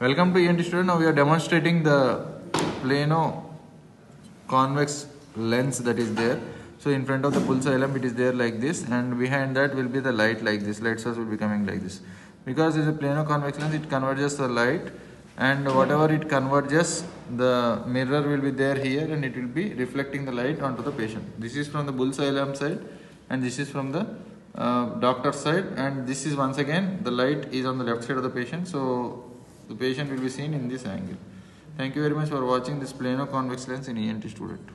Welcome to ENT student. Now we are demonstrating the plano convex lens that is there. So in front of the Bull's eye lamp it is there like this and behind that will be the light like this. Light source will be coming like this. Because it's a plano convex lens it converges the light and whatever it converges the mirror will be there here and it will be reflecting the light onto the patient. This is from the Bull's eye lamp side and this is from the uh, doctor side and this is once again the light is on the left side of the patient so the patient will be seen in this angle. Thank you very much for watching this plano convex lens in ENT student.